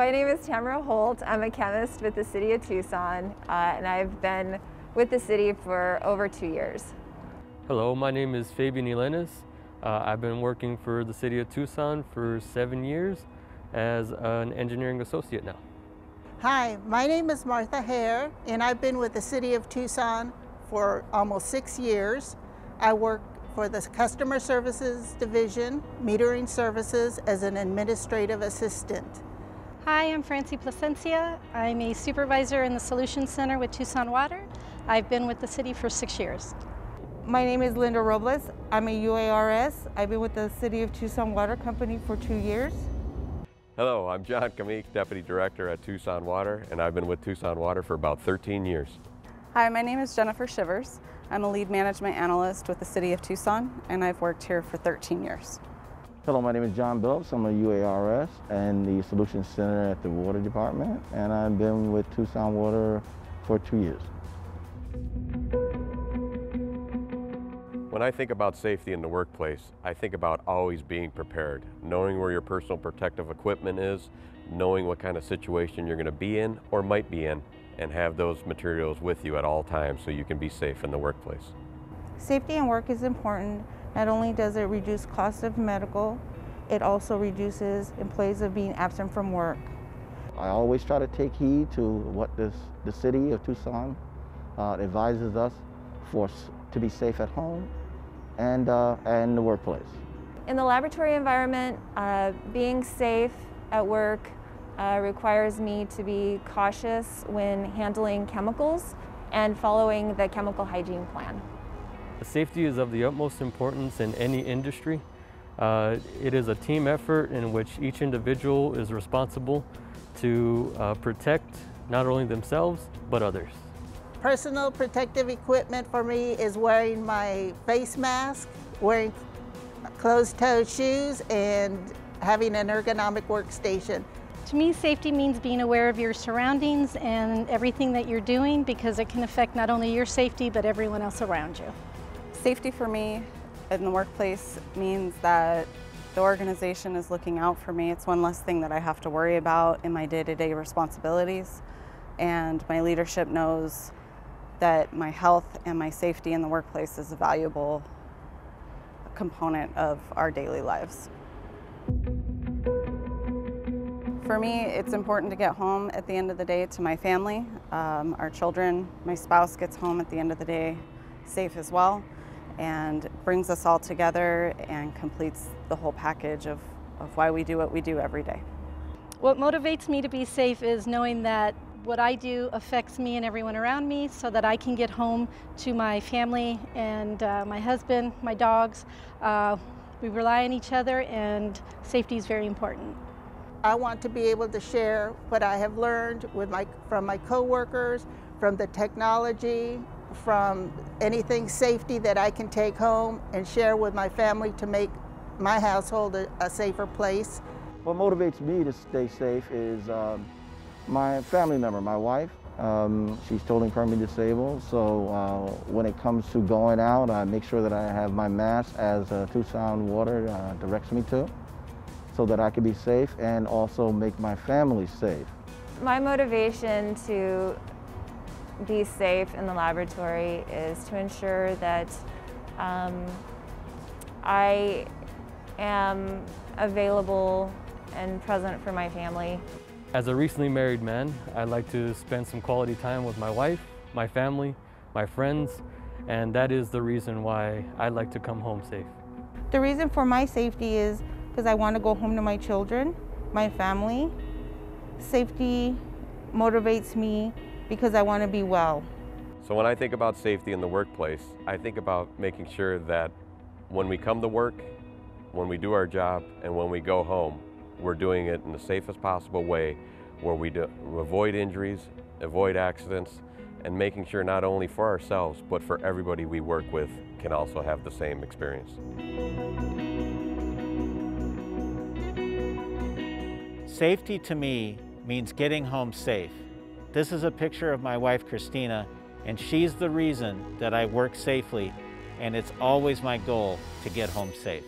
my name is Tamara Holt. I'm a chemist with the City of Tucson, uh, and I've been with the city for over two years. Hello, my name is Fabian Elenis. Uh, I've been working for the City of Tucson for seven years as an engineering associate now. Hi, my name is Martha Hare, and I've been with the City of Tucson for almost six years. I work for the Customer Services Division, Metering Services, as an administrative assistant. Hi, I'm Francie Placencia. I'm a supervisor in the Solutions Center with Tucson Water. I've been with the city for six years. My name is Linda Robles. I'm a UARS. I've been with the City of Tucson Water Company for two years. Hello, I'm John Kmiec, Deputy Director at Tucson Water, and I've been with Tucson Water for about 13 years. Hi, my name is Jennifer Shivers. I'm a lead management analyst with the City of Tucson, and I've worked here for 13 years. Hello, my name is John Billups. I'm a UARS and the Solutions Center at the Water Department, and I've been with Tucson Water for two years. When I think about safety in the workplace, I think about always being prepared, knowing where your personal protective equipment is, knowing what kind of situation you're going to be in or might be in, and have those materials with you at all times so you can be safe in the workplace. Safety in work is important. Not only does it reduce cost of medical, it also reduces employees of being absent from work. I always try to take heed to what this, the city of Tucson uh, advises us for to be safe at home and, uh, and the workplace. In the laboratory environment, uh, being safe at work uh, requires me to be cautious when handling chemicals and following the chemical hygiene plan. Safety is of the utmost importance in any industry. Uh, it is a team effort in which each individual is responsible to uh, protect not only themselves, but others. Personal protective equipment for me is wearing my face mask, wearing closed-toed shoes, and having an ergonomic workstation. To me, safety means being aware of your surroundings and everything that you're doing because it can affect not only your safety, but everyone else around you. Safety for me in the workplace means that the organization is looking out for me. It's one less thing that I have to worry about in my day-to-day -day responsibilities. And my leadership knows that my health and my safety in the workplace is a valuable component of our daily lives. For me, it's important to get home at the end of the day to my family, um, our children. My spouse gets home at the end of the day safe as well and brings us all together and completes the whole package of, of why we do what we do every day. What motivates me to be safe is knowing that what I do affects me and everyone around me so that I can get home to my family and uh, my husband, my dogs. Uh, we rely on each other and safety is very important. I want to be able to share what I have learned with my, from my coworkers, from the technology, from anything safety that I can take home and share with my family to make my household a, a safer place. What motivates me to stay safe is um, my family member, my wife. Um, she's totally permanently disabled, so uh, when it comes to going out, I make sure that I have my mask as uh, Tucson Water uh, directs me to so that I can be safe and also make my family safe. My motivation to be safe in the laboratory is to ensure that um, I am available and present for my family. As a recently married man, I like to spend some quality time with my wife, my family, my friends, and that is the reason why I like to come home safe. The reason for my safety is because I want to go home to my children, my family. Safety motivates me because I want to be well. So when I think about safety in the workplace, I think about making sure that when we come to work, when we do our job, and when we go home, we're doing it in the safest possible way where we do, avoid injuries, avoid accidents, and making sure not only for ourselves, but for everybody we work with can also have the same experience. Safety to me means getting home safe. This is a picture of my wife, Christina, and she's the reason that I work safely, and it's always my goal to get home safe.